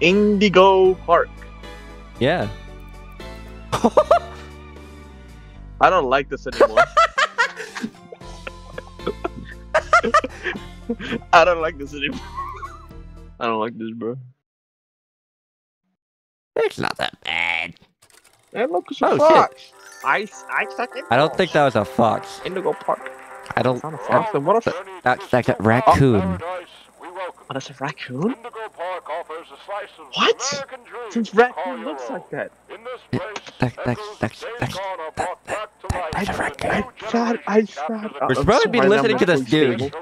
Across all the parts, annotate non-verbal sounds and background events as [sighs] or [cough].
Indigo Park. Yeah. [laughs] I don't like this anymore. [laughs] I don't like this anymore. [laughs] I don't like this, bro. It's not that bad. And look, it's Oh, a shit. fox. I, I stuck. I don't think that was a fox. Indigo Park. I don't. It's not a fox. Then what? A, That's like a raccoon. oh, that's a raccoon. What? Since raccoon looks like that. That, that, that, that, that's a raccoon. I thought. I thought. We're supposed to be listening to this dude.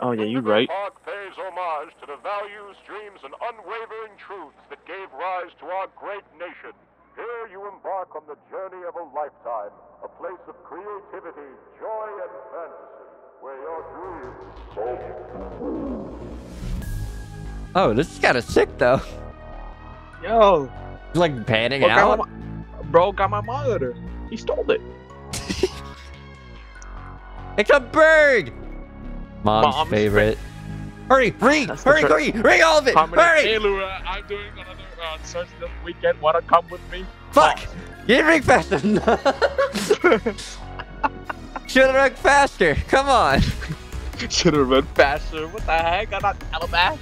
Oh yeah, you're right. Park pays homage to the values, dreams, and unwavering truths that gave rise to our great nation. Here you embark on the journey of a lifetime, a place of creativity, joy, and fantasy, where your dreams Oh, this is kind of sick though. Yo, He's like panning bro got, out. my, bro got my monitor. He stole it. [laughs] It's a bird. Mom's, Mom's favorite. Hurry, ring, That's hurry, hurry, ring all of it. How many? Hurry. Hey, Lura, I'm doing another uh, search this weekend. Wanna come with me? Fuck! Get ring faster! [laughs] Should have rung faster. Come on. [laughs] Should have run faster. What the heck? I'm not telepath.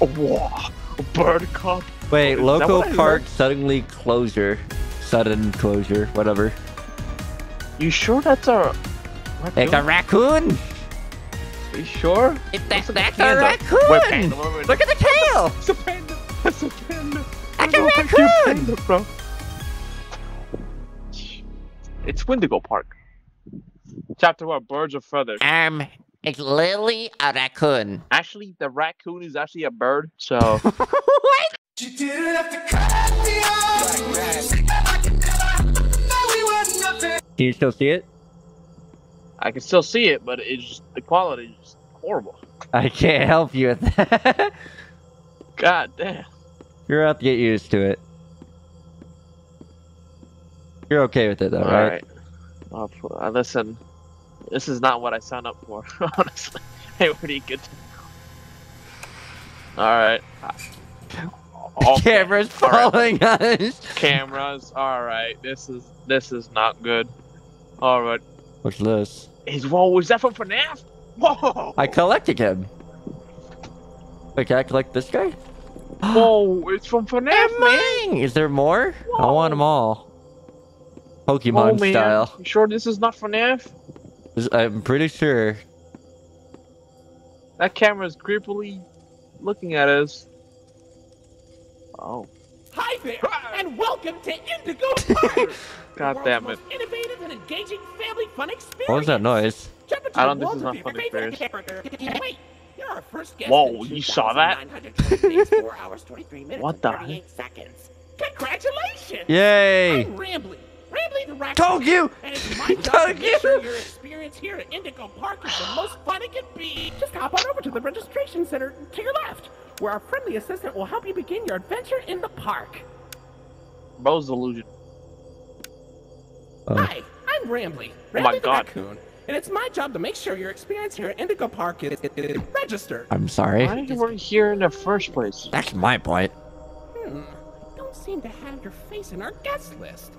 Oh, wow. A bird cup. Wait, Is that local park suddenly closure. Sudden closure, whatever. You sure that's a? It's a raccoon. you sure? It, that, that's a panda. raccoon. Wait, panda, wait, wait, Look at the tail. It's a panda. It's a panda. That's a Look like your raccoon. panda, bro. It's Windigo Park. Chapter one: Birds of feathers. Um, it's literally a raccoon. Actually, the raccoon is actually a bird. So [laughs] what? Can you still see it? I can still see it, but it's just the quality is just horrible. I can't help you with that. [laughs] God damn. You're gonna have to get used to it. You're okay with it though, All right? right. Pl- uh, listen, this is not what I signed up for, [laughs] honestly. Hey, what do you get? All right. [laughs] Okay. Camera's right. following us. Cameras. All right. This is this is not good. All right. What's this? Is whoa? Is that from FNAF? Whoa! I collected him. Wait, can I collect this guy? [gasps] Whoa! It's from FNAF, man. Is there more? I want them all. Pokemon man. style. You sure this is not FNAF? This- I'm pretty sure. That camera's creepily looking at us. Oh. Hi there, and welcome to Indigo [laughs] Park. God the damn it. most innovative and engaging family fun experience. What was that noise? I the don't think this is not your fun experience. Wait, you're our first guest. Whoa, in you saw that? days, 4 hours, minutes, What the 38 seconds. Congratulations! Yay! I'm Rambly. Rambly the raccoon. Told you! And it's my job to Told make sure your experience here at Indigo Park is the most fun it can be. Just hop on over to the registration center to your left, where our friendly assistant will help you begin your adventure in the park. Bro's delusion. Oh. Hi, I'm Rambly, Rambly Oh my Rambly the God. raccoon, and it's my job to make sure your experience here at Indigo Park is, is registered. I'm sorry. Why you weren't here in the first place? That's my point. Hmm, I don't seem to have your face in our guest list.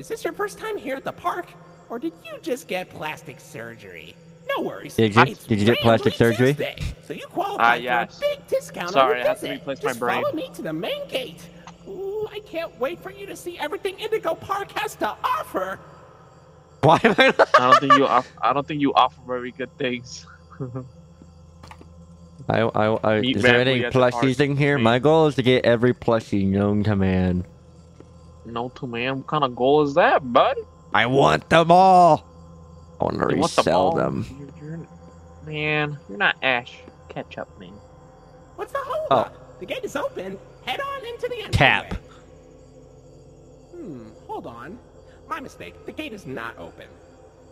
Is this your first time here at the park, or did you just get plastic surgery? No worries. Did you- It's did you get plastic surgery? Tuesday, so you qualify Ah, for a big discount Sorry, on your I have to visit. replace my Just brain. follow me to the main gate. Ooh, I can't wait for you to see everything Indigo Park has to offer. [laughs] Why am I? I don't think you. Off- I don't think you offer very good things. I, I, I, Meet is there any at the plushies park. in here? Me. My goal is to get every plushie known to man. No, to man. What kind of goal is that, bud? I want them all. I want to You want the resell ball? them. You're, you're, man, you're not Ash Catch up, man. What's the hold Oh. up? The gate is open. Head on into the entryway. Cap. Hmm, hold on. My mistake. The gate is not open.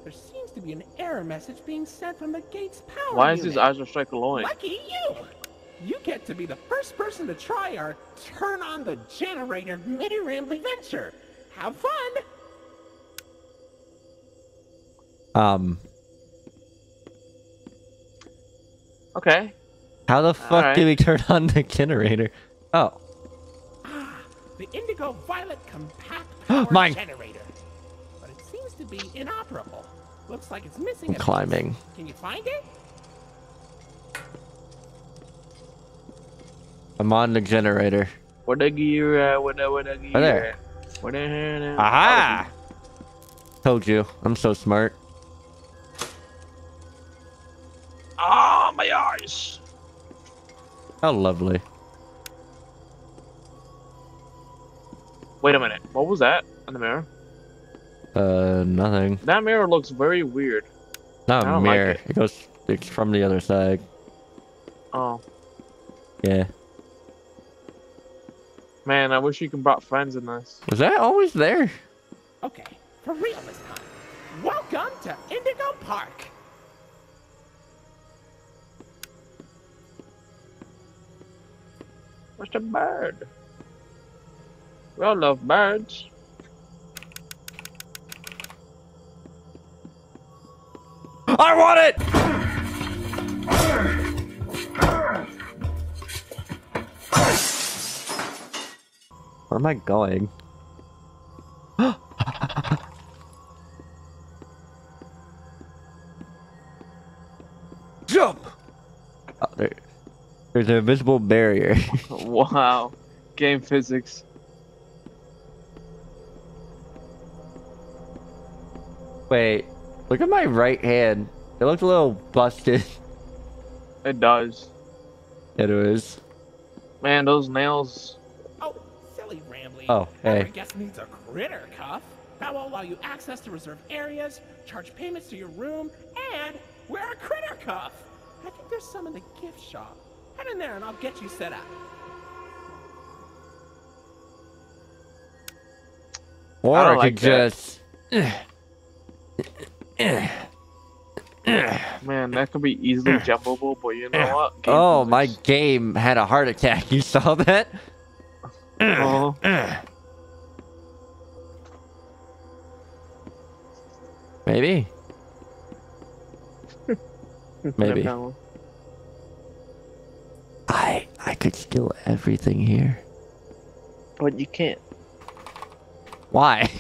There seems to be an error message being sent from the gate's power Why is unit. his eyes are strike glowing? Lucky you! You get to be the first person to try our turn on the generator mini rambly venture. Have fun! Um. Okay. How the fuck do we turn on the generator? Oh, Ah, the indigo violet compact [gasps] power Mine. generator. But it seems to be inoperable. Looks like it's missing I'm a piece. climbing. Can you find it? I'm on the generator. Where the gear at? Where the, where the gear there. at? Where the hell at? Aha! Told you, I'm so smart. Oh, my eyes. How lovely. Wait a minute. What was that in the mirror? Uh, nothing. That mirror looks very weird. Not a don't like mirror. it. it goes. It's from the other side. Oh, Yeah. Man, I wish you could brought friends in this. Was that always there? Okay, for real this time. Welcome to Indigo Park. Where's the bird? We all love birds. I want it! Where am I going? [gasps] Jump! Oh, there, there's an invisible barrier. [laughs] wow. Game physics. Wait, look at my right hand. It looks a little busted. It does. It is. Man, those nails. Oh, silly Rambly. Oh, Our hey. guest needs a critter cuff. That will allow you access to reserved areas, charge payments to your room, and wear a critter cuff. I think there's some in the gift shop. Head in there and I'll get you set up. Or I I, don't could like just. Man, that could be easily jumpable, but you know [laughs] what? Game Oh, my game had a heart attack. [laughs] You saw that? Oh, Maybe. [laughs] Maybe. I I could steal everything here. But you can't. Why? [laughs]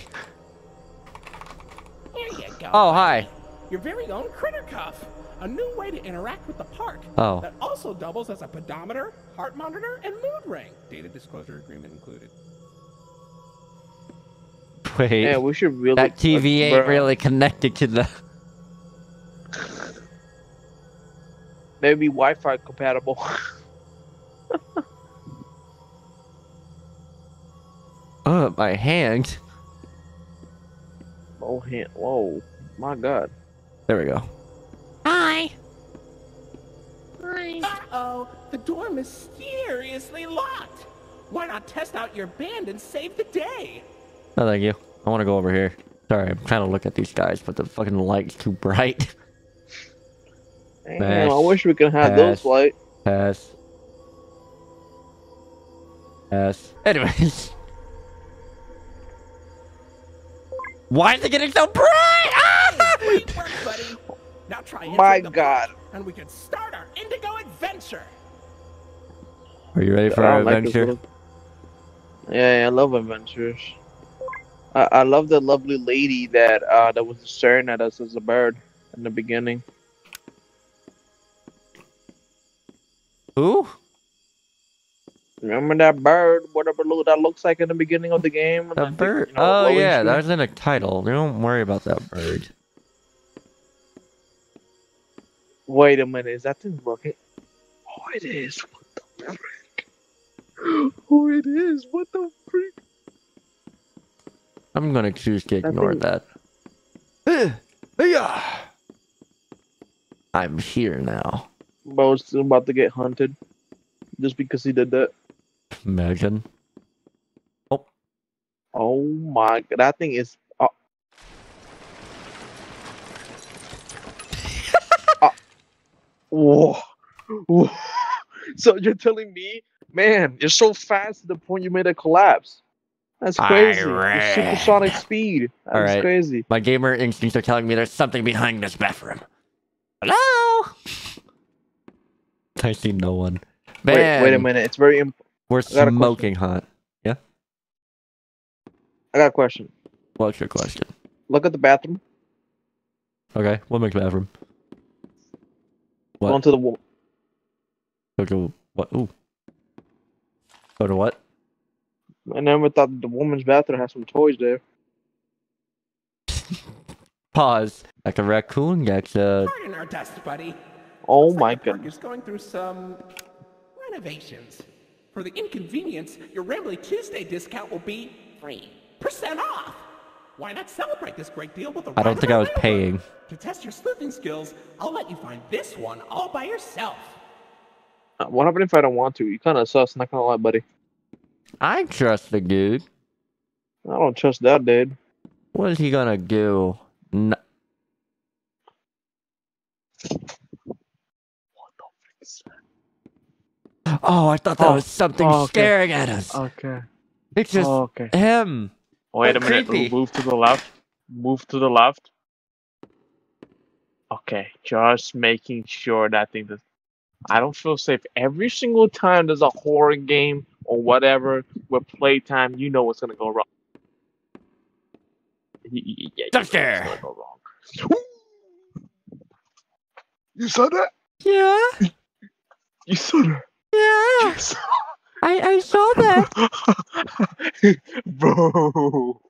Here you go. Oh, hi. Your very own critter cuff. A new way to interact with the park. Oh. That also doubles as a pedometer, heart monitor, and mood ring. Data disclosure agreement included. Wait. Yeah, we should really. that TV like, ain't bruh, really connected to the. [laughs] Maybe Wi-Fi compatible. [laughs] Oh, my hand. oh, hand. Whoa, my God. There we go. Hi. Uh-oh, the door mysteriously locked. Why not test out your band and save the day? No, thank you. I want to go over here. Sorry, I'm trying to look at these guys, but the fucking light's too bright. Damn, I wish we could have those Pass. light. Pass. Pass. Anyways. Why is it getting so bright? Ah! Great work, buddy. Now try entering My God. park, and we can start our indigo adventure. Are you ready for I our don't like adventure? little- Yeah, yeah, I love adventures. I, I love the lovely lady that uh that was staring at us as a bird in the beginning. Who? Remember that bird, whatever look that looks like in the beginning of the game? The And, bird. you know, oh yeah, that was in a title. Don't worry about that bird. Wait a minute, is that thing looking? Oh, it is. What the frick? [gasps] Oh, it is. What the frick? I'm gonna choose to ignore that. [sighs] Yeah. I'm here now. Bro's still about to get hunted, just because he did that. Imagine. Oh, oh my god, that thing is. Whoa. Whoa. [laughs] So you're telling me, man, you're so fast to the point you made a collapse. That's crazy. Your ran. supersonic speed. That's Alright. crazy. My gamer instincts are telling me there's something behind this bathroom. Hello? I see no one. Wait, Man, wait a minute. It's very. Imp- we're got a question. smoking hot. Yeah? I got a question. What's your question? Look at the bathroom. Okay, what makes bathroom? What? Go into the wall. Go to what? Ooh. Go to what? I never thought the woman's bathroom had some toys there. [laughs] Pause. Like a raccoon gets uh Pardon our dust, buddy. Oh Looks my the park goodness. is going through some renovations. For the inconvenience, your Rambly Tuesday discount will be three percent off. Why not celebrate this great deal with a I don't think of I a was railroad? paying. To test your sleuthing skills, I'll let you find this one all by yourself. Uh, What happened if I don't want to? You kind of sus. Not gonna lie, buddy. I trust the dude. I don't trust that dude. What is he gonna do? N- oh, I thought that Oh, was something oh, okay. staring at us. Okay. it's just Oh, okay. him. Wait a minute. creepy. Move to the left. Move to the left. Okay, just making sure that thing does. I don't feel safe every single time there's a horror game or whatever with playtime. You know what's gonna go wrong. Yeah, you know Doctor. go wrong. You saw that? Yeah, You saw that? yeah. I I saw that. [laughs] Bro.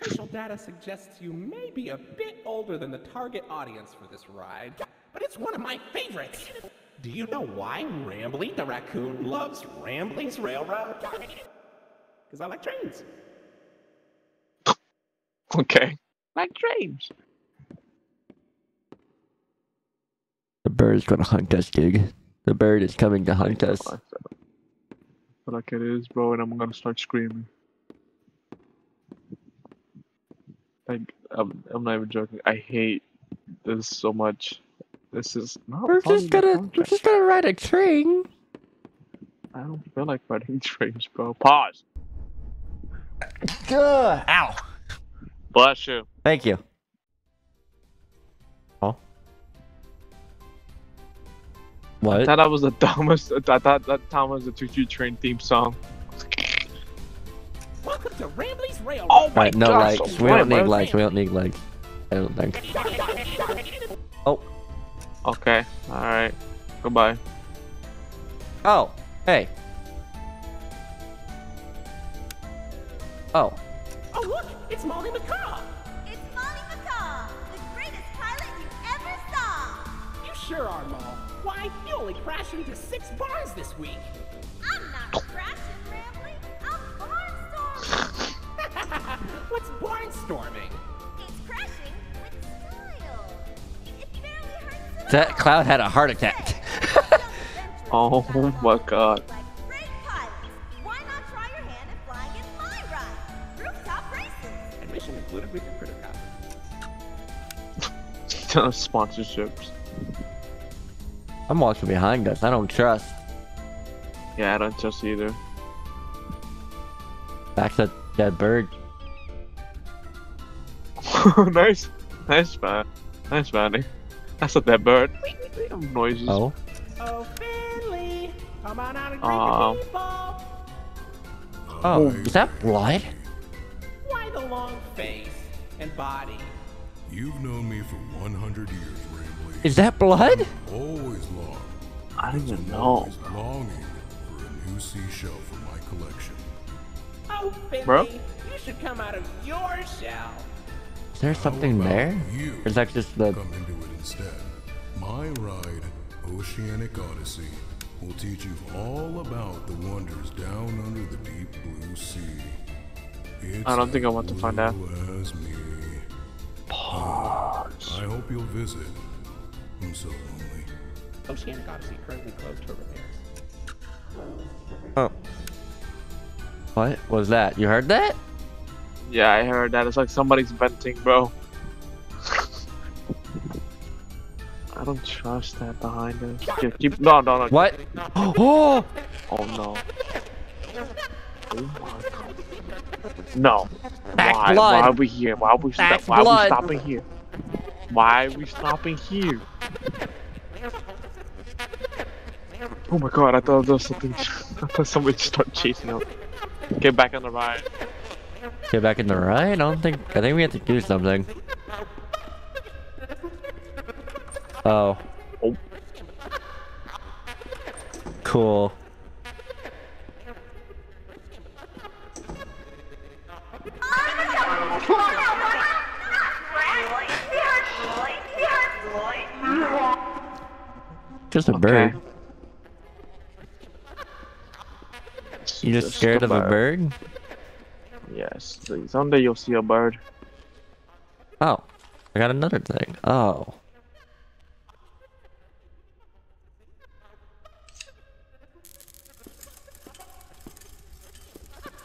Official data suggests you may be a bit older than the target audience for this ride, but it's one of my favorites. Do you know why Rambly the raccoon loves Rambly's Railroad? Because I like trains. Okay. Like trains. The bird's gonna hunt us, dude. The bird is coming to hunt us. Like it is, bro, and I'm gonna start screaming. Like I'm, I'm not even joking. I hate this so much. This is not. We're just gonna we're just gonna ride a train. I don't feel like riding [laughs] trains, bro. Pause. Ugh. Ow. Bless you. Thank you. Oh. I thought that was the [laughs] dumbest. I thought that time was the Choo Choo Train theme song. Welcome to Rambly's Railroad. Oh my Alright, no gosh, likes. so We don't need why- likes. We don't need likes. I don't think. Oh. Okay. All right. Goodbye. Oh. Hey. Oh. Oh, look, it's Mollie Macaw. It's Mollie Macaw, the greatest pilot you ever saw. You sure are, Molly. Why, you only crashed into six bars this week. I'm not crashing, at That cloud had a heart attack. [laughs] Oh my God. Like great pilots, why not try your hand at flying in my ride? Rooftop races. Admission included with your critter cuff. [laughs] Sponsorships. I'm watching behind us. I don't trust. Yeah, I don't trust either. Back to that bird. [laughs] nice, nice man, nice man. That's not that bird. Noises. Oh. Oh, Finley, come on out and greet Um. the people. Oh. Is that blood? Why the long face and body? You've known me for 100 years, Rambly. Is that blood? Always long. I don't even I'm know. always longing for a new seashell for my collection. Oh, Finley, Bro? you should come out of your shell. Is there something How there? You Or is that just the come into it instead. My ride, Oceanic Odyssey, will teach you all about the wonders down under the deep blue sea. It's I don't think I want to find out. blue As me. Pause. I hope you'll visit. I'm so lonely. Oceanic Odyssey currently closed for repairs. Oh. What was that? You heard that? Yeah, I heard that. It's like somebody's venting, bro. I don't trust that behind us. Keep, keep, no, no, no. What? [gasps] Oh! Oh no. Oh my god. No. Back why? blood. Why are we here? Why are we, Back why are we stopping here? Why are we stopping here? Oh my god, I thought there was something. [laughs] I thought somebody just started chasing up. Get back on the ride. Get back in the ride? I don't think. I think we have to do something. Oh. Oh. Cool. Just a bird. You just scared of a bird? Yes, please. Someday you'll see a bird. Oh. I got another thing. Oh.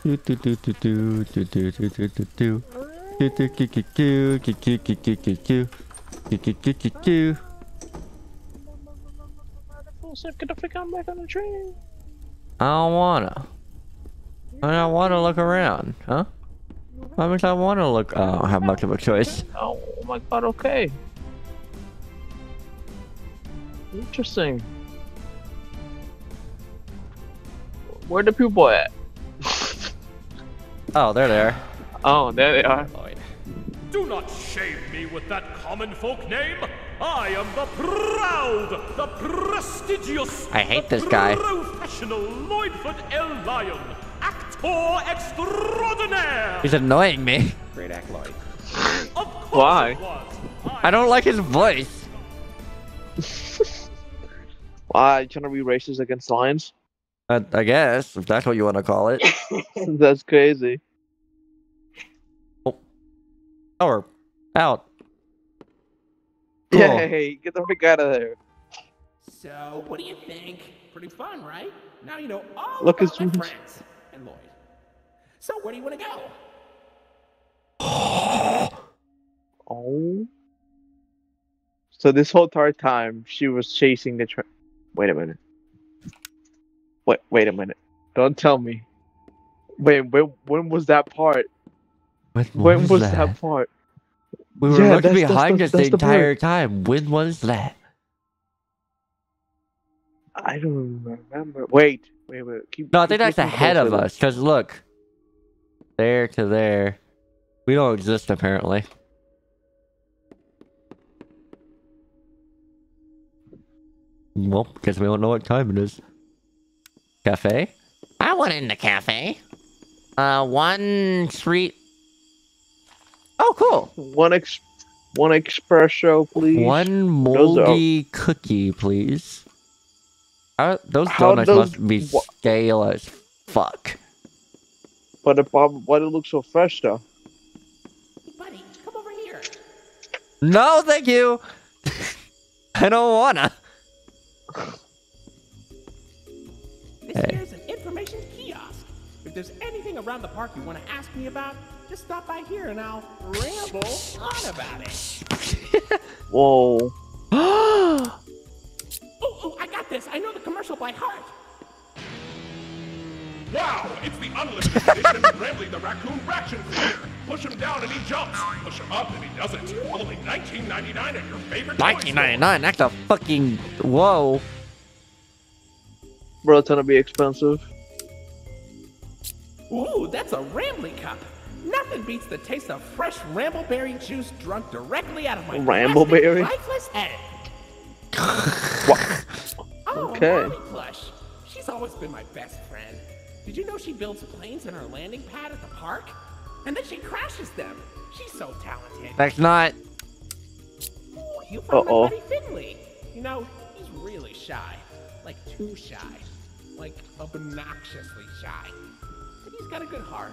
Do do do do do do do do do do do. Do do do do do do do do do do do. Do do do do do. get the freak on back on the train. I don't wanna. I don't wanna look around, huh? How much I wanna look? Oh, I don't have much of a choice. [laughs] Oh, oh my god, okay. Interesting. Where the people at? Oh, there they're there. Oh, there they are. Do not shame me with that common folk name. I am the proud, the prestigious, I hate this guy. professional Lloydford L. Lion, actor extraordinaire. He's annoying me. Great act, Lloyd. Of Why? I don't like his voice. [laughs] Why? You trying to be racist against lions? I, I guess, if that's what you want to call it. [laughs] That's crazy. Oh, we're out. Cool. Yay! Get the freak out of there. So, what do you think? Pretty fun, right? Now you know all Look, about my [laughs] friends and Lloyd. So, where do you want to go? [gasps] Oh. So this whole entire time she was chasing the train. Wait a minute. Wait, wait a minute. Don't tell me. Wait, when when was that part? When, When was that, part? We were Yeah, looking that's- that's behind the- us the that's the entire time. When was that? I don't remember. Wait, wait, wait. Keep, No, I keep think that's looking ahead of us. Cause look, there to there, we don't exist apparently. Well, guess we don't know what time it is. Cafe? I want in the cafe. Uh, one street. Oh, cool. One ex, one espresso, please. One Those moldy cookie, please. How, those How donuts does- must be stale as fuck. But the problem, why do it look so fresh though? Hey, buddy, come over here. No, thank you. [laughs] I don't wanna. This Hey. here's an information kiosk. If there's anything around the park you want to ask me about, just stop by here and I'll ramble on about it. [laughs] Whoa. [gasps] Oh, oh, I got this. I know the commercial by heart. Wow, it's the unlimited edition of Rambly the Raccoon Fraction Figure. Push him down and he jumps. Push him up and he doesn't. Only $19.99 at your favorite 1999. That's a fucking whoa. Bro, it's gonna be expensive. Ooh, that's a Rambly cup. Nothing beats the taste of fresh Rambleberry juice drunk directly out of my Rambleberry? lifeless head. Oh, Okay. Mommy Plush. She's always been my best friend. Did you know she builds planes in her landing pad at the park? And then she crashes them. She's so talented. That's not. Ooh, you found Uh-oh. my buddy Finley. You know, he's really shy. Like, too shy. Like, obnoxiously shy. But he's got a good heart.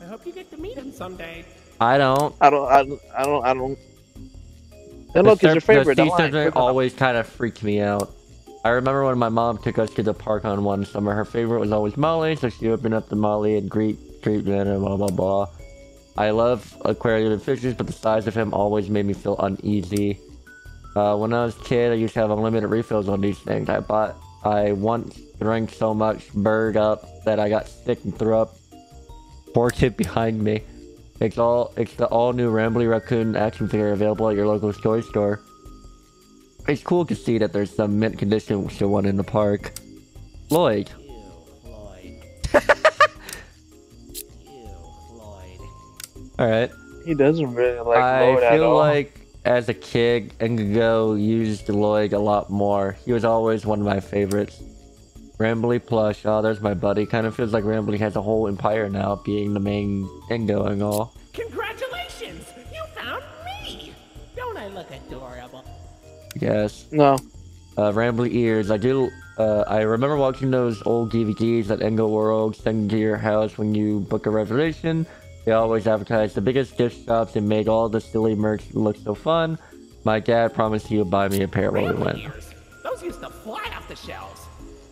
I hope you get to meet him someday. I don't. I don't, I don't, I don't, I don't. And look, The it's your favorite. The the sea line. serpent Look at always kind of freaked me out. I remember when my mom took us to the park on one summer. Her favorite was always Molly, so she opened up the Molly and greet man and blah blah blah. I love aquarium and fishes, but the size of him always made me feel uneasy. Uh, when I was a kid, I used to have unlimited refills on these things. I bought, I once drank so much bird up that I got sick and threw up. Poor kid behind me. It's all, it's the all new Rambly Raccoon action figure available at your local toy store. It's cool to see that there's some mint condition to one in the park. Lloyd. [laughs] All right. He doesn't really like I Lloyd at feel like as a kid, Indigo used Lloyd a lot more. He was always one of my favorites. Rambly plush. Oh, there's my buddy. Kind of feels like Rambly has a whole empire now, being the main Engo and all. Congratulations! Yes. no. Uh, Rambly ears. I do. Uh, I remember watching those old DVDs that Engo World send to your house when you book a reservation. They always advertise the biggest gift shops and made all the silly merch look so fun. My dad promised he would buy me a pair when we went. ears. Those used to fly off the shelves.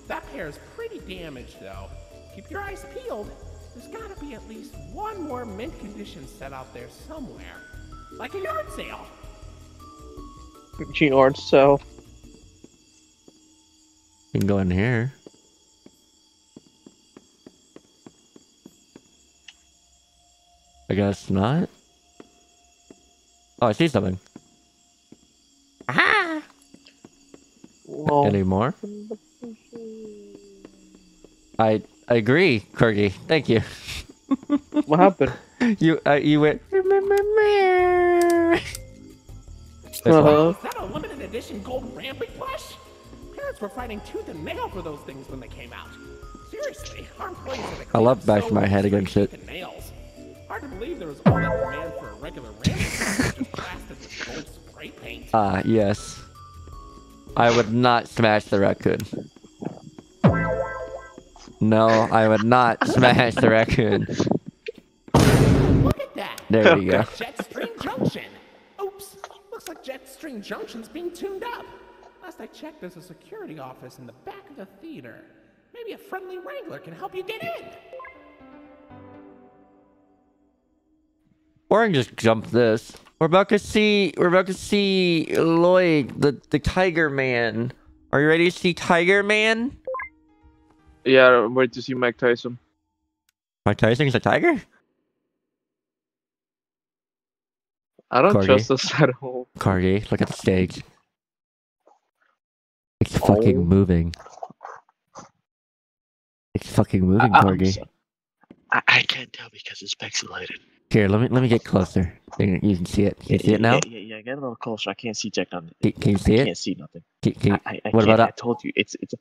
That pair is pretty damaged, though. Keep your eyes peeled. There's gotta be at least one more mint condition set out there somewhere. Like a yard sale. Gene Art so You can go in here. I guess not. Oh, I see something. Aha! well, Any more? I I agree, Corgi. Thank you. what happened? [laughs] You uh, you went. Uh-huh. Is that a limited edition gold Rambly plush? Parents were fighting tooth and nail for those things when they came out. Seriously, our employees had I love clean up bashing my head against it. tooth and Nails. Hard to believe there was all that demand for a regular Rambly plush just blasted with gold spray paint. Ah, yes. I would not smash the raccoon. No, I would not [laughs] smash the raccoon. Look at that! There you go. Jetstream Junction! Oops! Looks like Jetstream Junction's being tuned up. Last I checked, there's a security office in the back of the theater. Maybe a friendly wrangler can help you get in. Or I can just jump this. We're about to see. We're about to see Lloyd, the the Tiger Man. Are you ready to see Tiger Man? Yeah, I'm ready to see Mike Tyson. Mike Tyson Tyson's a tiger. I don't Corgi. trust this [laughs] at all. Corgi, look at the stage. It's fucking Oh. moving. It's fucking moving, I- Corgi. so- I, I can't tell because it's pixelated. Here, let me let me get closer. You you can see it. Can you see it now? Yeah, yeah, yeah. Get a little closer. I can't see Jack on it. Can, can you see I it? can't see nothing. Can, can, I, I, I what about I told you, it's it's.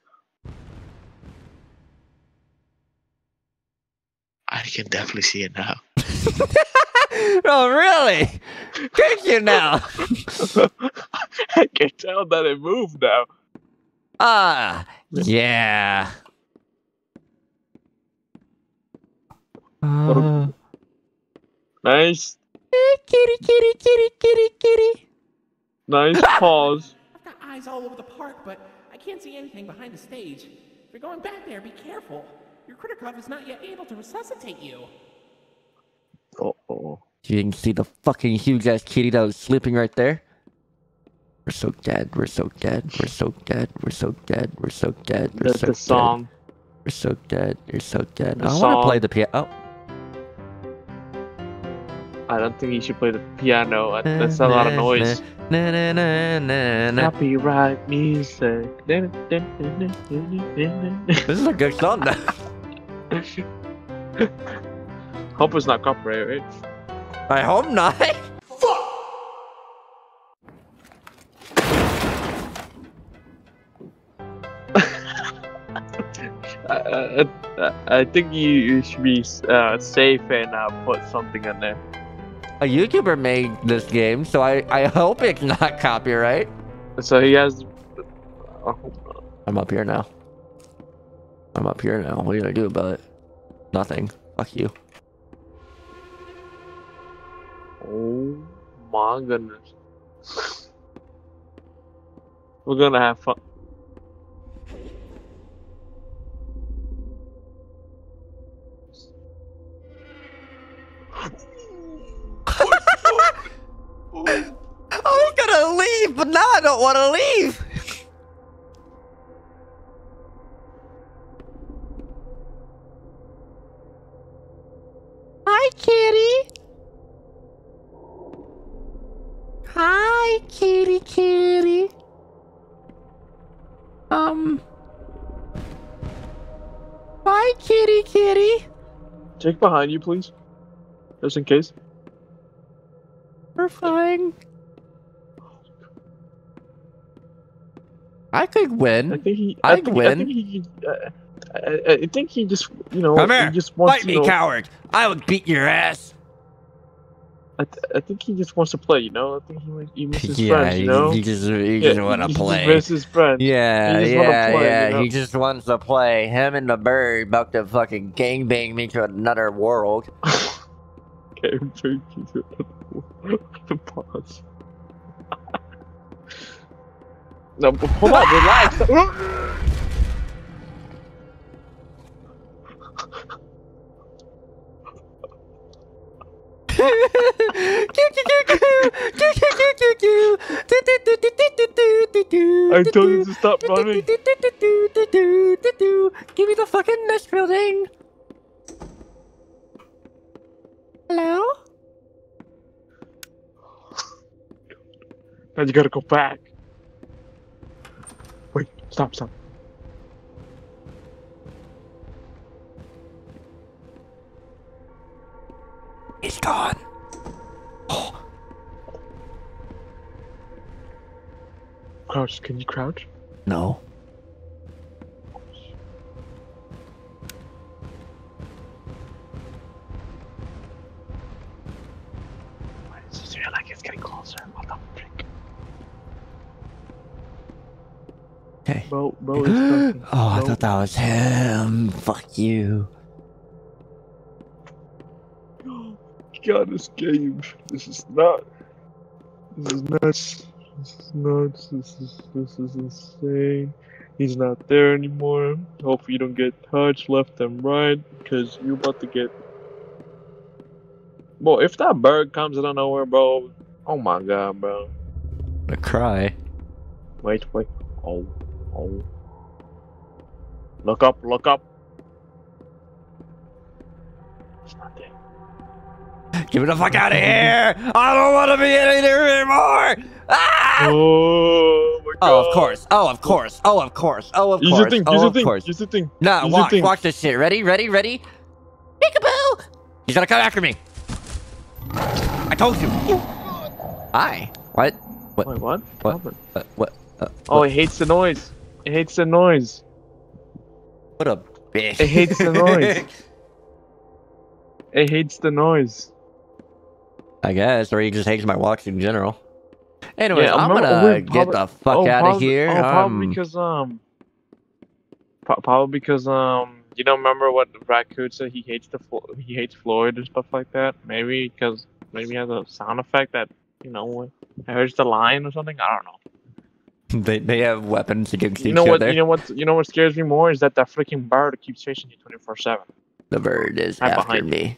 I can definitely see it now. [laughs] [laughs] oh, really? Thank you now. [laughs] I can tell that it moved now. Ah, yeah. Uh, Nice, kitty, kitty, kitty, kitty, kitty. nice [laughs] pause. I've got eyes all over the park, but I can't see anything behind the stage. If you're going back there, be careful. Your critter cuff is not yet able to resuscitate you. Oh, oh. You can see the fucking huge ass kitty that was sleeping right there. We're so dead. We're so dead. We're so dead. We're so dead. We're so dead. We're The, so the dead. song. We're so dead. You're so dead. The I want to play the piano. Oh. I don't think you should play the piano. Uh, That's a lot of noise. Na, na, na, na, na. Copyright music. This is a good song though. [laughs] Hope it's not copyright, right? I hope not. [laughs] [laughs] I, I, I- I think you, you should be uh, safe and uh, put something in there. A YouTuber made this game, so I, I hope it's not copyright. So he has. Oh, I'm up here now. I'm up here now. What are you gonna do about it? Nothing. Fuck you. Oh my goodness. We're gonna have fun. [laughs] I was gonna leave, but now I don't want to leave. Kitty, kitty. Check behind you, please. Just in case. We're fine. I could I think he. I'd I think, I think he. Uh, I, I think he just, you know, Come he just wants Fight to me, know- coward. I would beat your ass. I, th- I think he just wants to play, you know. I think he, he misses [laughs] yeah, friends, you know. he just he Yeah, just want to he play. Just misses friends. Yeah, He just wanna yeah, you yeah. know? He just wants to play. Him and the bird about to fucking gangbang me to another world. [laughs] I'm trying to to pause. no, hold on, relax. [laughs] I told you to stop running. [laughs] Give me the fucking nest building. Hello? Now you gotta go back. Wait, stop, stop. He's gone. Crouch, can you crouch? No. Why does this feel like it's getting closer? What the frick? Okay. Bro, bro is. [gasps] Oh, I thought that was him. Fuck you. [gasps] God, this game. This is not. This is nuts. This is nuts. This is this is insane. He's not there anymore. Hope you don't get touched left and right, because you're about to get. Bro, if that bird comes out of nowhere, bro. Oh my god, bro. I cry. Wait, wait. Oh, oh. Look up, look up. It's not there. Get me the fuck out of here! I don't want to be in here anymore! Ah! Oh my god. Oh, of course. Oh, of course. Oh, of course. Oh, of Use course. the thing, use Oh, the of thing, course. use the thing. No, use the watch, thing. watch this shit. Ready, ready, ready? Peekaboo! He's gonna come after me. I told you. Hi. What? What? Wait, what? What? happened? Uh, what? Uh, Oh, what? it hates the noise. It hates the noise. What a bitch. It hates the noise. [laughs] It hates the noise. I guess, or he just hates my walks in general. Anyways, Yeah, I'm gonna get probably- the fuck oh, out of probably- here. Oh, probably Um, because um, pro- probably because um, you don't remember what Raccoon said. He hates the Flo- he hates Floyd and stuff like that. Maybe because maybe he has a sound effect that you know hurts the line or something. I don't know. they they have weapons against You each know what? other. You know what? You know what scares me more is that that freaking bird keeps chasing you twenty four seven. the bird is Right after behind me.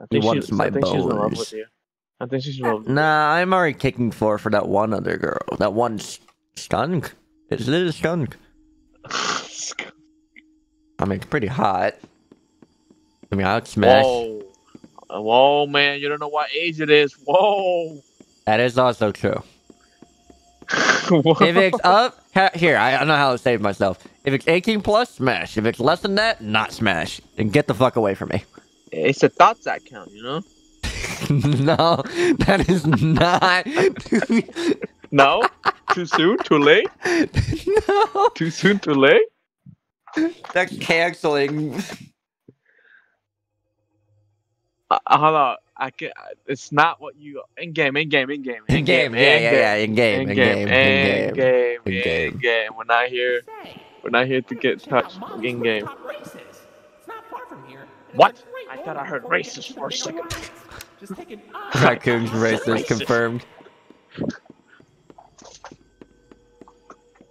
I think wants she's, my I think she's in love bones. with you. I think she's in love. With Nah, I'm already kicking for for that one other girl. That one s- skunk. It's little skunk. [sighs] I mean, it's pretty hot. I mean, I'd smash. Whoa. Uh, Whoa, man, you don't know what age it is. Whoa. That is also true. [laughs] If it's up, ha- here, I, I know how to save myself. If it's 18 plus, smash. If it's less than that, not smash. And get the fuck away from me. It's the thoughts that count, you know? [laughs] no, that is not. [laughs] No? Too soon? Too late? no, Too soon? Too late? that's canceling. Uh, uh, hold on. I can It's not what you. In game, in game, in game. In game, yeah, yeah, yeah, in game, In in game, game, in in game. game, in in game. game. We're not here. We're not here to get check touched. In game. rooftop races. It's not far from here. and it's What? A great I thought I heard before we races get for a second. rides. Just take an [laughs] Raccoon's racist Racist. confirmed.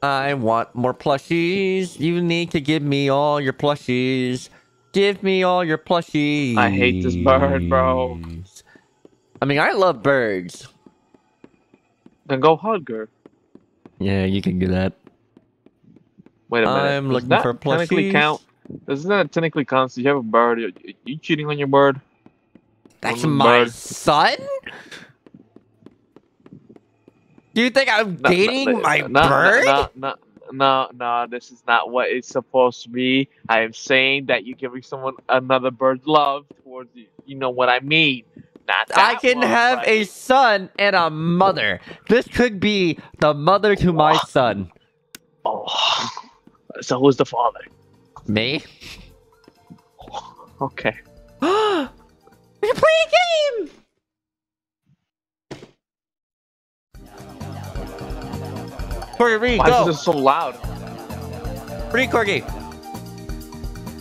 I want more plushies. You need to give me all your plushies. Give me all your plushies. I hate this bird, bro. I mean, I love birds. Then go hug her. Yeah, you can do that. Wait a minute. I'm Does looking that for technically plushies. count? Doesn't that technically? So you have a bird. You, you cheating on your bird? That's my bird. son? Do you think I'm No, dating no, my no, bird? No, no, no, no, this is not what it's supposed to be. I am saying that you're giving someone another bird's love towards you. You know what I mean? Not I can one, have but- a son and a mother. This could be the mother to my son. Oh. So who's the father? Me? Okay. we can play a game! Corgi, read, Why go! is this so loud? Read, Corgi.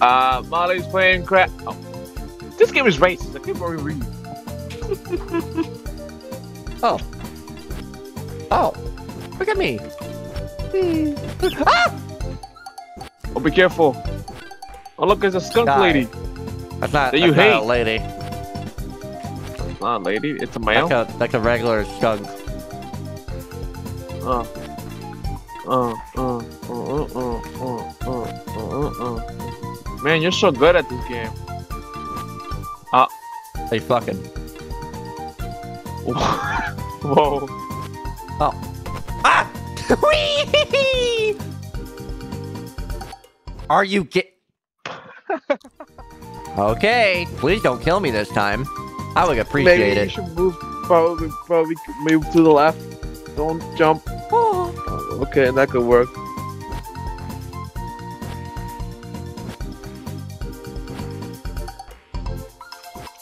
Uh, Mollie's playing crap. Oh. This game is racist. I can't really read. [laughs] Oh. Oh. Look at me. ah! Oh, be careful. Oh, look, there's a skunk Die. lady. That's not, That you that's not a hate. lady. It's not a lady. It's a male. That's a, that's a regular skunk. Uh. Uh, uh, uh, uh, uh, uh, uh, uh, uh, uh. Man, you're so good at this game. They fucking. [laughs] Whoa. Oh. Ah! [laughs] Whee! Are you get? [laughs] okay, please don't kill me this time. I would appreciate Maybe you it. should move. Probably, probably move to the left. Don't jump. Oh. [gasps] Okay, that could work.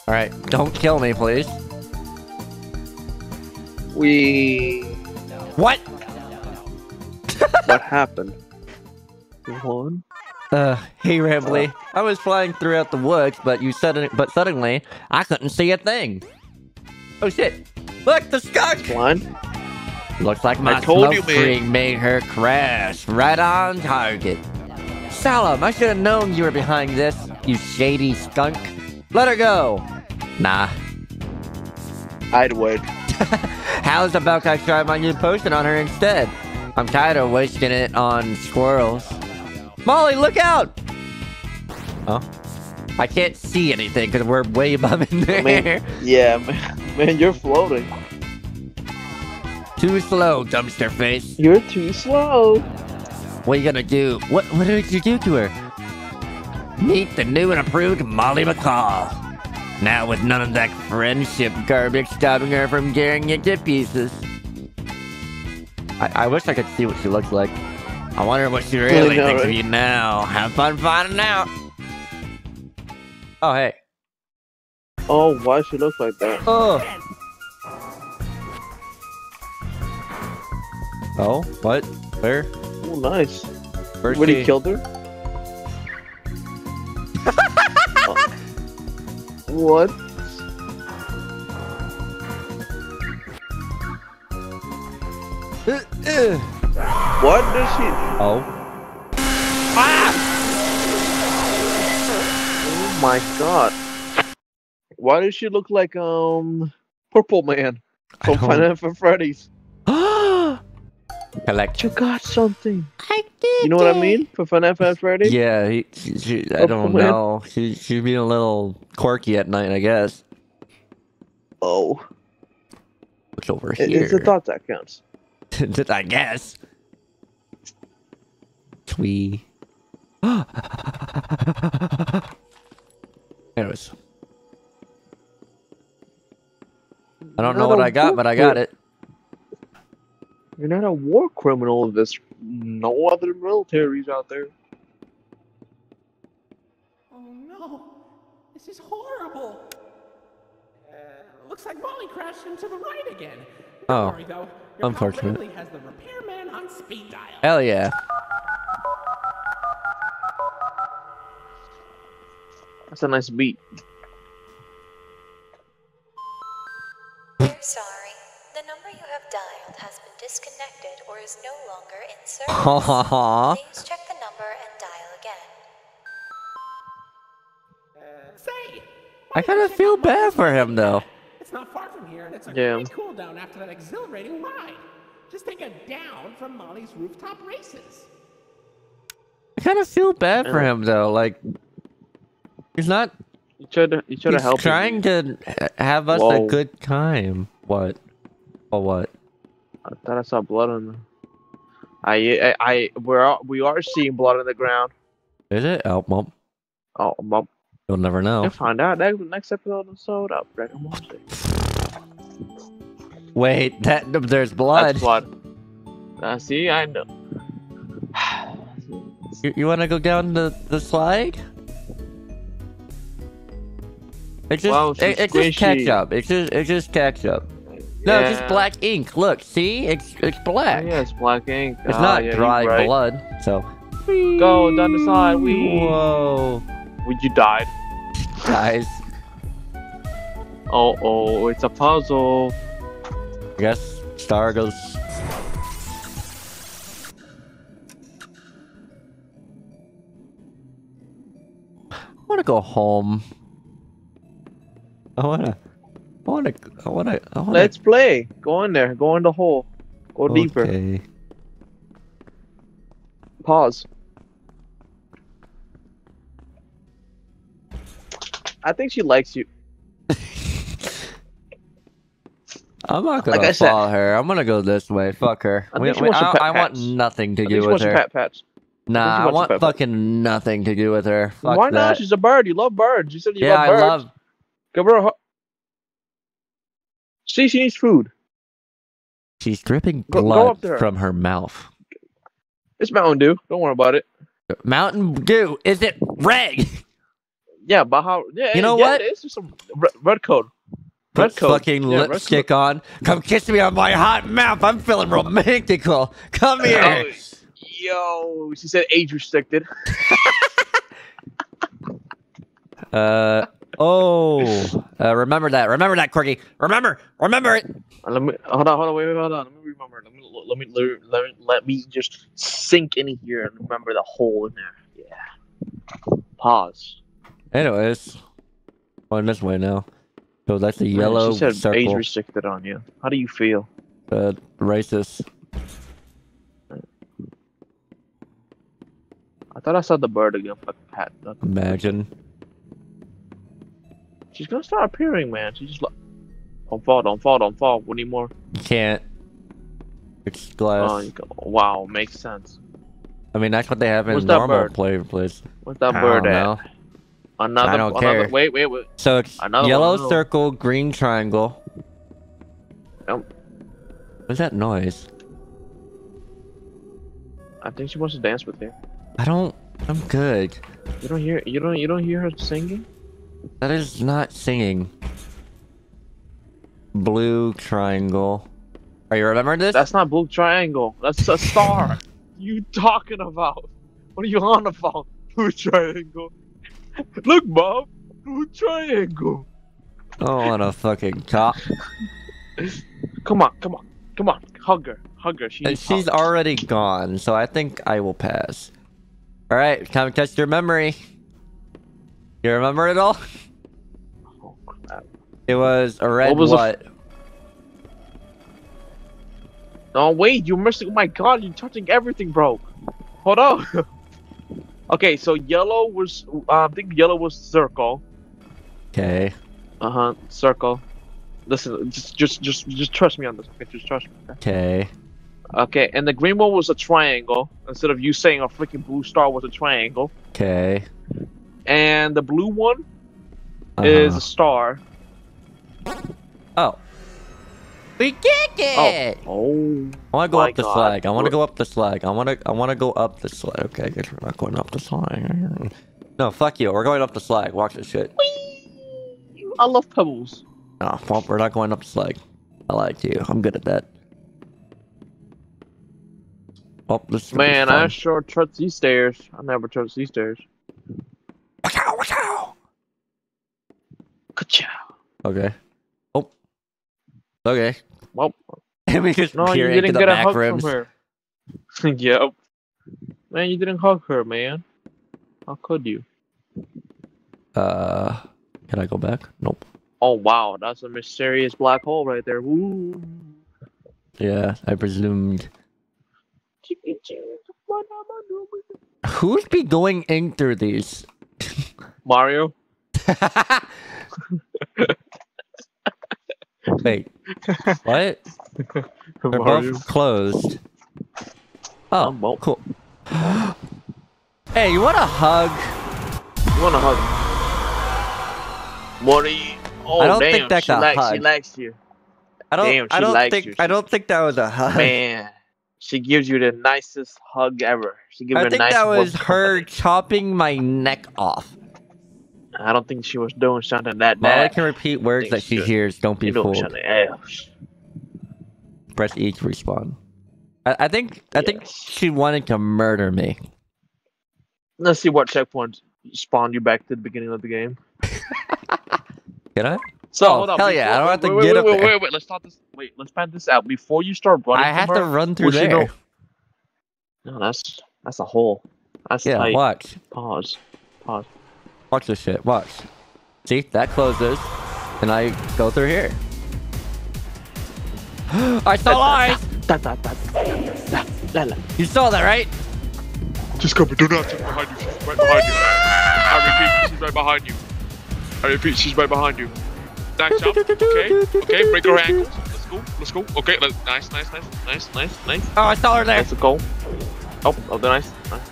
All right, don't kill me, please. We. What? [laughs] What happened? One. Uh, hey Rambly. I was flying throughout the woods, but you suddenly, but suddenly, I couldn't see a thing. Oh shit! Look, the skunk! Blind. Looks like my told smoke screen made her crash right on target. Salem, I should have known you were behind this, you shady skunk. Let her go. Nah. I'd wait. [laughs] How's about I try my new potion on her instead? I'm tired of wasting it on squirrels. Mollie, look out! Oh. I can't see anything because we're way above in there. Man, yeah, man, [laughs] man, you're floating. Too slow, dumpster face. You're too slow. What are you gonna do? What what did you do to her? Meet the new and approved Mollie Macaw. Now with none of that friendship garbage stopping her from tearing you to pieces. I, I wish I could see what she looks like. I wonder what she really know, thinks of you now. Have fun finding out. Oh hey. Oh, why she looks like that? Oh. Oh, what? Where? Oh, nice. Where's What he killed her? [laughs] What? Uh, uh. [clears throat] What does she? Oh. Ah! Oh my god. Why does she look like um Purple Man I from don't- Final Fantasy Freddy's? [gasps] Collect. You got something. I did. You know what I mean? For Final Fantasy Freddy? Yeah, he, she, she, I Oh, don't man. know. She, she's being a little quirky at night, I guess. Oh, What's over it- here? it's the thought that counts. [laughs] I guess. Twee. [gasps] Anyways. I don't know what I got, but I got it. You're not a war criminal. There's no other militaries out there. Oh no, this is horrible. Uh, looks like Mollie crashed into the right again. Don't Oh, worry though. Your unfortunate. pal Ridley has the repairman on speed dial. Hell yeah. That's a nice beat. We're sorry. The number you have dialed has been disconnected or is no longer in service. Aw. [laughs] Please check the number and dial again. Uh, say, I kind of feel bad for him, though. it's not far from here, and it's a Yeah. great cool down after that exhilarating ride. Just take a down from Mollie's rooftop races. I kind of feel bad for him, though. Like, he's not You tried to, you tried to He's help. him. trying to have us a good time. What? Or what? I thought I saw blood on the. I, I, I, we're all, we are seeing blood on the ground. Is it? Oh, well, Oh, well, you'll never know. you'll find out next, next episode of Sold Up. Dragon Wait, that there's blood. That's blood. Uh, see, I know. [sighs] You, you want to go down the, the slide? It's just Wow, it, it's just ketchup. It's just it's just ketchup. No, it's just black ink. Look, see, it's it's Oh, black. yeah, it's black ink. It's Ah, not yeah, dry right. blood. So Go down the side. We. whoa, Would you died? guys. Oh, oh, it's a puzzle. I guess star goes. I want to go home. I wanna. I wanna. I wanna. I wanna. Let's play. Go in there. Go in the hole. Go deeper. Okay. Pause. I think she likes you. [laughs] I'm not gonna Like I said- follow her. I'm gonna go this way. Fuck her. I We- we- I, I want nothing to I do with her. pets. Nah, I want your pet pet. fucking nothing to do with her. Fuck Why that. not? She's a bird. You love birds. You said you yeah, love I birds. love. Her. See, she needs food. She's dripping Go- go blood up from her mouth. It's Mountain Dew. Don't worry about it. Mountain Dew, is it red? [laughs] Yeah, but how? Yeah, You know yeah, what? It's just some red, red code. Red Put code. fucking Yeah, red lipstick on. Come kiss me on my hot mouth. I'm feeling romantical. Come here. Oh, yo, she said age restricted. [laughs] Uh oh. Uh, remember that. Remember that, Corky. Remember. Remember it. Uh, Let me hold on, hold on, wait, wait, hold on. Let me remember. Let me let me let me, let me, let me just sink in here and remember the hole in there. Yeah. Pause. Anyways, going this way now. So that's the yellow She said age restricted on you. How do you feel? Uh, racist. I thought I saw the bird again. Fucking pat. Imagine. She's gonna start appearing, man. She just like, don't fall, don't fall, don't fall. We need more. You can't. It's glass. Oh, go. wow, makes sense. I mean, that's what they have in Where's normal bird? play place. What's that I bird at? know. Another, I don't another. care. Wait, wait, wait. So it's Another yellow one. circle, green triangle. Yep. What's that noise? I think she wants to dance with you. I don't. I'm good. You don't hear. You don't. You don't hear her singing. That is not singing. Blue triangle. Are you remembering this? That's not blue triangle. That's a star. [laughs] you talking about? What are you on about? Blue triangle. Look, Bob. Blue triangle. I don't want to fucking talk. [laughs] Come on, come on, come on. Hug her. Hug her. She And she's hug. already gone, so I think I will pass. All right, time to test your memory. You remember it all? Oh, crap. It was a red What was the what? f- No, wait. You're missing. Oh my God! You're touching everything, bro. Hold on. [laughs] okay, so yellow was. Uh, I think yellow was circle. Okay. Uh huh. Circle. Listen, just, just, just, just trust me on this. Okay, just trust me. Okay? Okay. Okay, and the green one was a triangle instead of you saying a freaking blue star was a triangle. Okay. And the blue one is Uh-huh. a star. Oh. We kicked it. Oh. I want to go my up the God. slag. I want to go up the slag. I want to. I want to go up the slag. Okay, I guess we're not going up the slag. [laughs] No, fuck you. We're going up the slag. Watch this shit. I love pebbles. No, well, we're not going up the slag. I like you. I'm good at that. Oh, this is Man, I sure trust these stairs. I never trust these stairs. Wachow, wachow. Ka-chow. Okay. Oh. Okay. Well, And [laughs] we just no, you peer into didn't the get a back hug rooms. from her. [laughs] yep. Man, you didn't hug her, man. How could you? Uh, can I go back? Nope. Oh wow, that's a mysterious black hole right there. Woo. Yeah, I presumed. Who's be going in through these? Mario. [laughs] Wait, what? They're Mario. both closed. Oh, cool. [gasps] hey, you want a hug? you want a hug? You? Oh, I don't damn, think that's she a likes, She likes you. I don't. Damn, I don't likes think. you. I don't think that was a hug. Man, she gives you the nicest hug ever. She gives I think nicest that was her chopping my neck off. I don't think she was doing something that bad. Mollie can repeat words that she she- hears. Don't be fooled. Press E to respond. I, I think. I think she wanted to murder me. Let's see what checkpoint spawned you back to the beginning of the game. [laughs] Can I? So Oh, hold on. hell yeah, I don't have to wait, get wait, up wait, there. Wait, wait, let's start this. Wait, let's plan this out before you start running. I have from to run through we should there. know- No, that's that's a hole. That's Yeah, tight. watch. Pause. Pause. Watch this shit. Watch. See, that closes, and I go through here. [gasps] I saw eyes. You saw that, right? She's coming. Do not turn behind you. She's right behind you. I repeat, she's right behind you. I repeat, she's right behind you. Nice jump. Okay. Okay. Break her ankles. Let's go. Let's go. Okay. Let, nice. Nice. Nice. Nice. Nice. Nice. Oh, I saw her there. That's a goal. Oh, oh, nice. nice.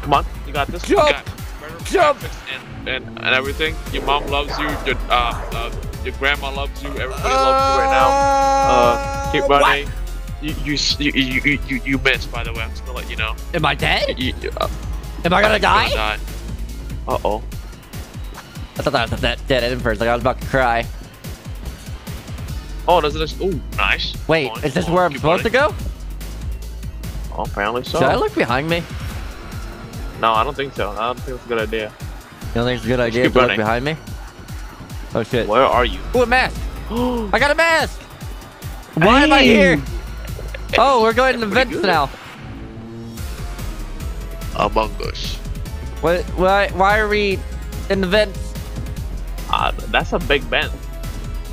Come on, you got this. Jump. You got Jump. And, and, and everything. Your mom loves you. Your uh, uh your grandma loves you. Everybody loves you right now. Uh, keep running. You you, you you you you you missed by the way. I'm just gonna let you know. Am I dead? You, you, uh, Am I gonna you're die? die. Uh oh. I thought that was that dead end first. Like I was about to cry. Oh, does this? Oh, nice. Wait, on, is this come where I'm supposed to go? Oh, apparently so. Should I look behind me? No, I don't think so. I don't think it's a good idea. You don't think it's a good idea to look behind me? Oh shit. Where are you? Ooh, a mask! [gasps] I got a mask! Why am I here? Oh, we're going to vents good. now. Among Us. What? Why? Why are we in the vents? Uh, that's a big bend.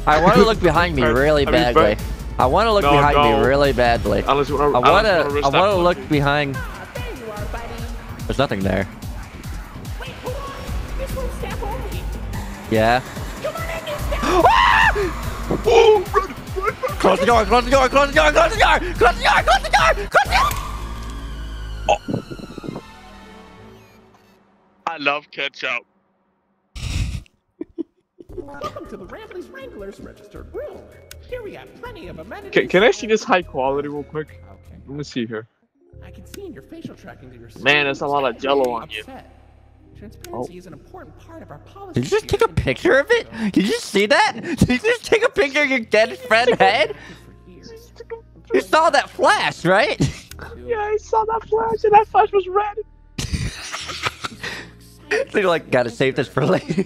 I want to look [laughs] behind me really are we badly. I want to look No, behind no. me really badly. I Unless you want to. want to. I want to look behind. You are. There's nothing there. Wait, hold on. This one's staff only. Yeah. Come on in, you staff. Close the door! Close the door! Close the door! Close the door! Close the door! Close the door! Close the door! I love ketchup. Welcome to the Ramblers Wranglers registered room. Here we have plenty of amenities. Can, can I see this high quality real quick? Okay. Let me see here. I can see in your facial tracking that you're Man, there's a lot of jello on you. upset. Oh. Transparency is an important part of our policy. Did you just take a picture of it? Did you see that? [laughs] Did you just take a picture of your dead friend head? You saw that flash, right? Yeah, I saw that flash, and that flash was red. [laughs] so you're like, gotta save this for later.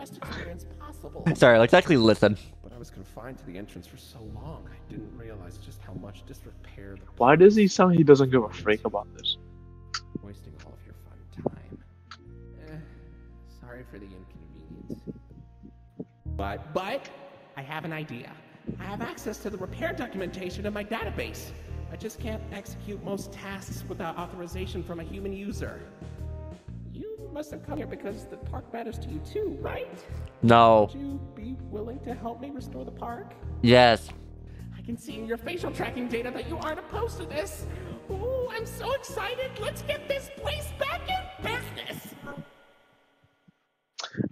Best experience possible. [laughs] Sorry, let's actually listen. But I was confined to the entrance for so long, I didn't realize just how much disrepair the Why does he sound he doesn't give a freak about this? wasting all of your fun time. Eh, sorry for the inconvenience. But, but, I have an idea. I have access to the repair documentation in my database. I just can't execute most tasks without authorization from a human user. You must have come here because the park matters to you too, right? No. Would you be willing to help me restore the park? Yes. I can see in your facial tracking data that you aren't opposed to this. Ooh, I'm so excited. Let's get this place back in business.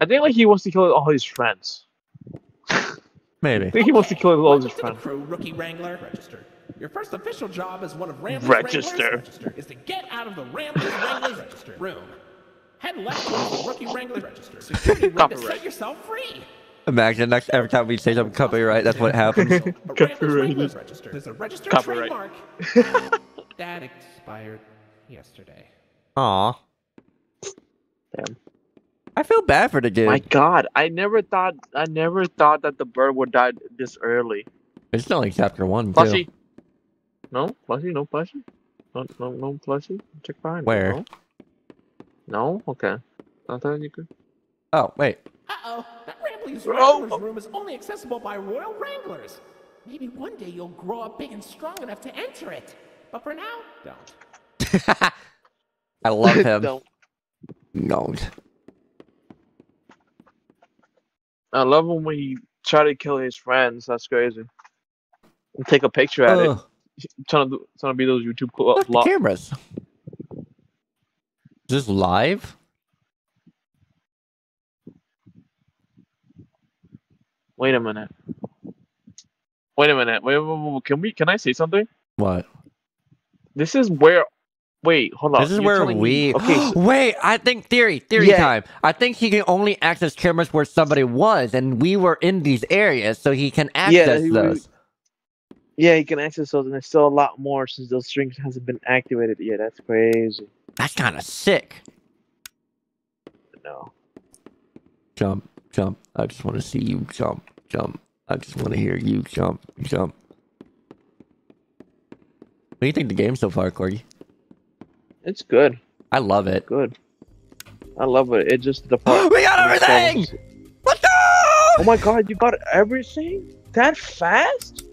I think like he wants to kill all his friends. [laughs] Maybe. I think he wants to kill all his Welcome to the friends. crew, Rookie Wrangler. Register. Your first official job as one of Ramblers Register. Wranglers Register is to get out of the Ramblers Wranglers Register room. Head left towards the Rookie Wrangler Register. [laughs] Security room to set yourself free. Imagine next every time we say something copyright, that's what happens. [laughs] A Ramblers Wranglers Register. There's a registered Copyright. trademark. [laughs] that expired yesterday. Aw. Damn. I feel bad for the dude. My God, I never thought I never thought that the bird would die this early. It's only chapter one, too. Plushie. No, plushie, no plushie. No, no, no plushie. Check behind. me, Where? No. No? Okay. I thought you could. Oh, wait. Uh-oh, that Ramblers Oh. Room is only accessible by Royal Wranglers. Maybe one day you'll grow up big and strong enough to enter it. But for now, don't. [laughs] I love him. Don't. no. I love him when he try to kill his friends. That's crazy. And take a picture at it. Trying to trying to be those YouTube cl- Look, cameras. Is this live? Wait a minute. Wait a minute. Wait, wait, wait, wait, Can we? Can I say something? What? This is where. Wait, hold on. This is You're where telling we. me- Okay. [gasps] so- Wait, I think theory, theory Yeah. time. I think he can only access cameras where somebody was, and we were in these areas, so he can access he- those. yeah, you can access those, and there's still a lot more since those strings hasn't been activated yet. That's crazy. That's kind of sick. No. Jump, jump. I just want to see you jump, jump. I just want to hear you jump, jump. What do you think of the game so far, Corgi? It's good. I love it. Good. I love it. It just the [gasps] part. We got everything! songs- Let's go! Oh my god, you got everything that fast?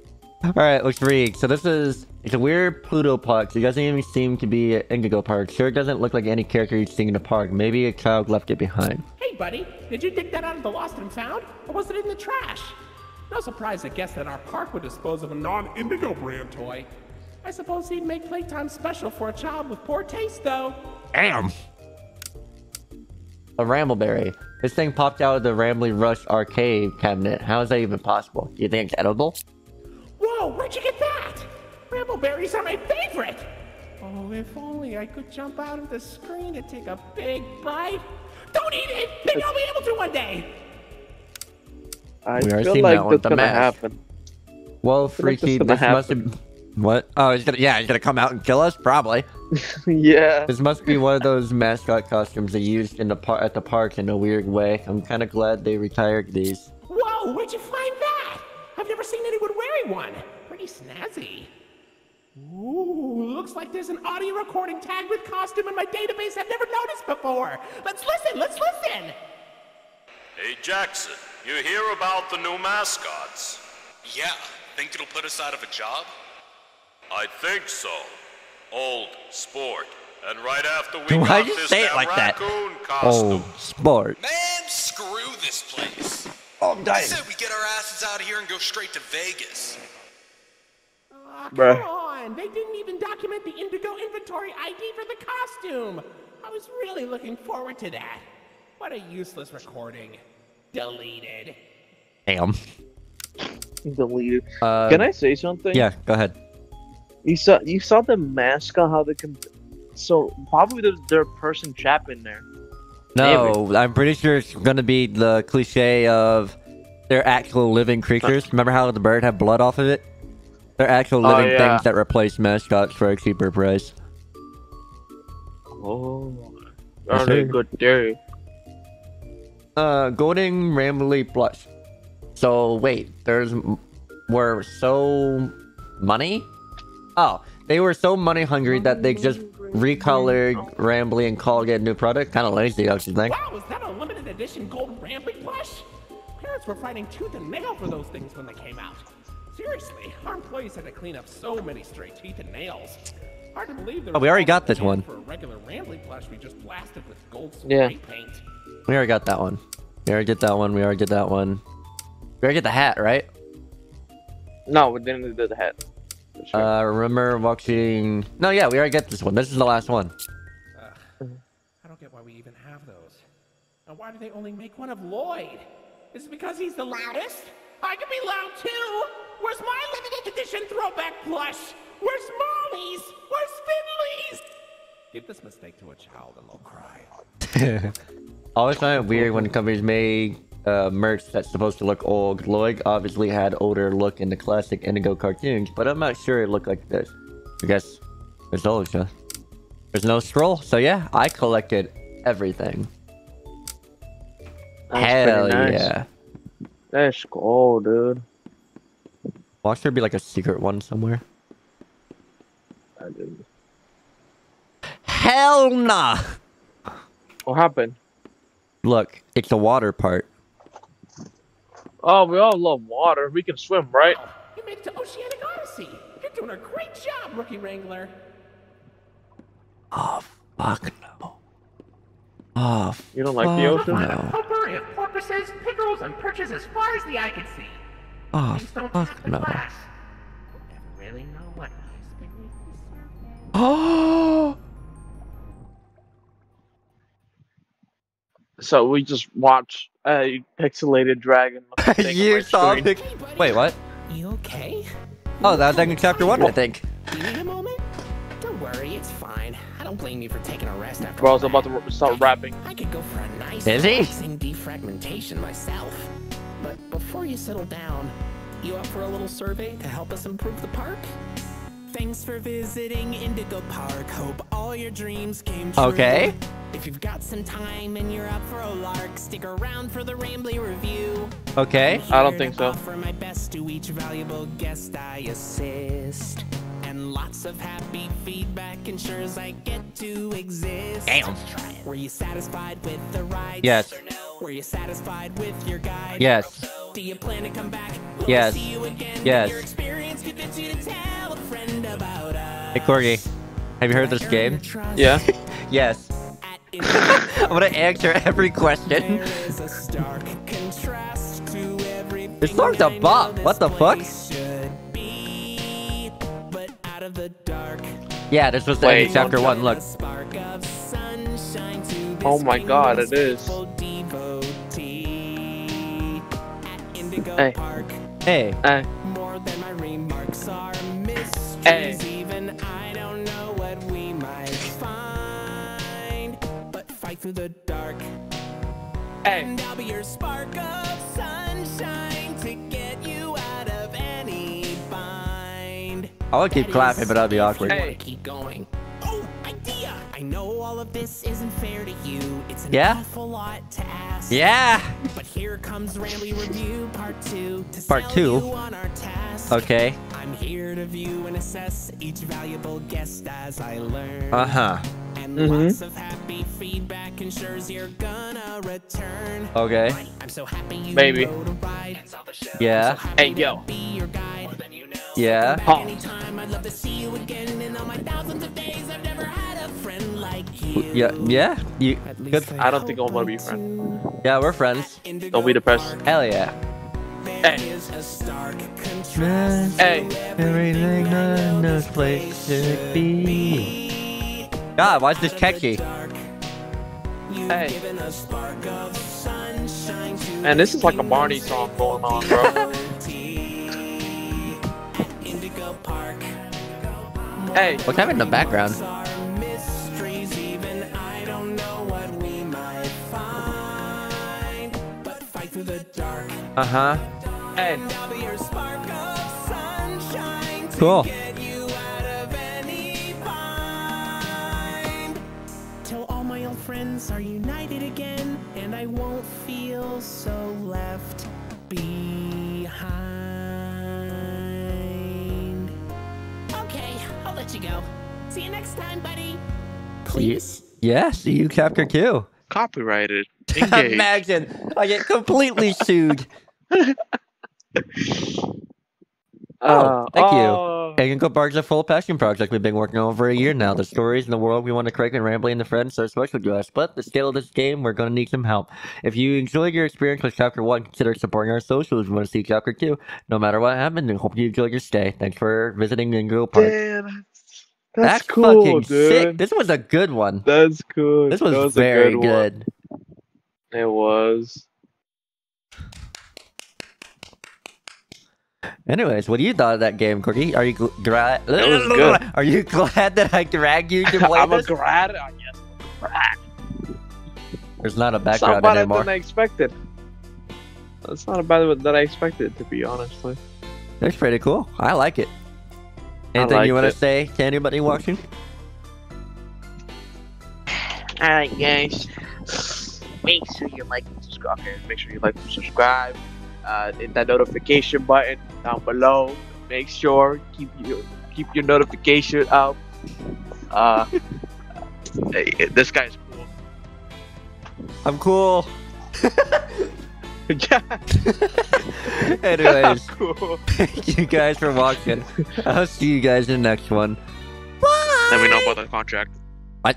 All right, let's read. So this is it's a weird Pluto park. It doesn't even seem to be an Indigo park. Sure, it doesn't look like any character you'd seen in the park. Maybe a child left it behind. Hey, buddy, did you dig that out of the lost and found? Or was it in the trash? No surprise, I guess, that our park would dispose of a non Indigo brand toy. I suppose he'd make playtime special for a child with poor taste, though. Damn. A Rambleberry. This thing popped out of the Rambly Rush arcade cabinet. How is that even possible? Do you think it's edible? Whoa, where'd you get that? Are my favorite! Oh, if only I could jump out of the screen and take a big bite. Don't eat it! Maybe I'll be able to one day! I We feel like that one that's gonna mask. happen. Well, feel like freaky, this this must have. What? Oh, he's gonna. Yeah, he's gonna come out and kill us. Probably. [laughs] yeah. This must be one of those mascot costumes they used in the par- at the park in a weird way. I'm kind of glad they retired these. Whoa, where'd you find that? I've never seen anyone wearing one. Pretty snazzy. Ooh, looks like there's an audio recording tagged with costume in my database I've never noticed before. Let's listen, let's listen. Hey, Jackson, you hear about the new mascots? Yeah, think it'll put us out of a job? I think so. Old, sport, and right after we [laughs] Why'd got you this say it damn like that? raccoon costume. Oh, sport. Man, screw this place. Oh, I'm I said we get our asses out of here and go straight to Vegas. Aw, Bruh. Come on, they didn't even document the Indigo inventory ID for the costume. I was really looking forward to that. What a useless recording. Deleted. Damn. Deleted. Uh, Can I say something? Yeah, go ahead. You saw you saw the mascot how they can. So probably there's their person trapped in there. No, I'm pretty sure it's gonna be the cliche of they're actual living creatures. Remember how the bird had blood off of it? They're actual Oh, living yeah. things that replace mascots for a cheaper price. Oh, Yes, are they sir. good theory? Uh, Golden Rambly Plush. So wait, there's m- were so money? Oh, they were so money hungry that they just recolored Rambly and called it a new product. Kind of lazy, don't you think? Wow, is that a limited edition gold Rambly plush? Parents were fighting tooth and nail for those things when they came out. Seriously, our employees had to clean up so many stray teeth and nails. Hard to believe there Oh, we already got this one. For a regular Rambly plush, we just blasted with gold spray Yeah. paint. We already got that one. We already get that one. We already get that one. We already did the hat, right? No, we didn't do the hat. For sure. Uh, remember watching? No, yeah, we already get this one. This is the last one. I don't get why we even have those. And why do they only make one of Lloyd? Is it because he's the loudest? I can be loud too! Where's my limited edition throwback plush? Where's Mollie's? Where's Finley's? Give this mistake to a child and they'll cry. Always find it weird when companies make uh, merch that's supposed to look old. Lloyd obviously had older look in the classic Indigo cartoons, but I'm not sure it looked like this. I guess it's old, yeah. There's no scroll, so yeah, I collected everything. That's Hell nice. yeah. That's cool, dude. Watch there be like a secret one somewhere. I didn't. Hell nah! What happened? Look, it's the water part. Oh, we all love water. We can swim, right? You made it to Oceanic Odyssey. You're doing a great job, Rookie Wrangler. Oh, fuck no. Oh, You don't like the fuck ocean? no. Potpourri of porpoises, pickles, and perches as far as the eye can see. Oh, fuck no. glass. You'll never really know what Oh, So we just watch a pixelated dragon. [laughs] look thing you saw screen. the. Wait, what? You okay? Oh, that was like in chapter one, I think. You need a moment? Don't worry, it's fine. I don't blame you for taking a rest after Bro, I was about to start rapping. I could go for a nice Is he? defragmentation myself. But before you settle down, you up for a little survey to help us improve the park? Thanks for visiting Indigo Park. Hope all your dreams came true. Okay. If you've got some time and you're up for a lark, stick around for the Rambly review. Okay. I don't think so. Offer my best to each valuable guest I assist. And lots of happy feedback ensures I get to exist. Damn. Were you satisfied with the ride? Yes. or no? Were you satisfied with your guide? Yes. Do you plan to come back? Will Yes. See you again? Yes. Your experience convince you to tell a friend about us. Hey, Corgi. Have you heard this game? Yeah. [laughs] Yes. [laughs] I'm gonna answer every question. There is a stark contrast This song's a I bop. What the fuck? be. But out of the dark, Yeah, this was the Wait, end of chapter one. Look. a spark of sunshine to this Oh my God, it rainbow's is. At Indigo Hey. Park, Hey. Eh, more than my remarks are mysteries. Hey. Even I don't know what we might find. But fight through the dark, hey. and I'll be your spark of sunshine to get you out of any bind. I would keep That clapping, but that'd be awkward. Hey. keep going. Idea! I know all of this isn't fair to you. It's an Yeah? awful lot to ask. Yeah. But here comes Rambly Review Part 2 to Part sell two? you on our task. Okay. I'm here to view and assess each valuable guest as I learn. Uh huh. And Mhm. lots of happy feedback ensures you're gonna return. Okay. Right, I'm so happy you Maybe. rode a ride and saw the show. Yeah. So Hey, yo. Be your guide. More than you know. Yeah. Come Yeah. Yeah. You. Good. I don't think I hope wanna be I friends. Yeah, we're friends. Don't be depressed. Park, Hell yeah. Hey. is a stark contrast Hey. to Everything I on this this place place should be. God, why is this Out of the catchy? dark, Hey. given a spark of sunshine to Man, this is like a kingdom's Barney song going on, bro. devotee. Indigo Park. Hey. What's happening in the background? Till uh-huh. all my old friends are united again, and I won't feel so left behind. Okay, I'll let you go. See you next time, buddy. Please. Yes, See you, chapter two. Copyrighted. [laughs] Engage. Imagine I get completely sued. [laughs] Oh, uh, thank you. oh. Indigo Park's a full passion project we've been working on for a year now. The stories in the world we want to create and Rambly and the friends are special to us, but the scale of this game, we're going to need some help. If you enjoyed your experience with Chapter 1, consider supporting our socials. We want to see Chapter 2. No matter what happened, and hope you enjoyed your stay. Thanks for visiting Indigo Park. Damn, that's, that's cool, fucking dude. sick. This was a good one. That's good. This was, was a very good good. It was. Anyways, what do you thought of that game, Cookie? Are you glad? It was good. [laughs] Are you glad that I dragged you to [laughs] play I'm a this? grad. I guess. I'm a grad. There's not a background It's not better anymore. than I expected. It's not about than I expected, it to be honestly. That's pretty cool. I like it. I Anything you want to say to anybody watching? Alright, guys. Make sure you like and subscribe. Okay, make sure you like and subscribe. Uh, hit that notification button down below. Make sure keep your keep your notification up. Uh, [laughs] hey, this guy's cool. I'm cool. [laughs] yeah, [laughs] Anyways, [laughs] cool. thank you guys for watching. I'll see you guys in the next one. Let me know about the contract. Bye.